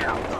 Get!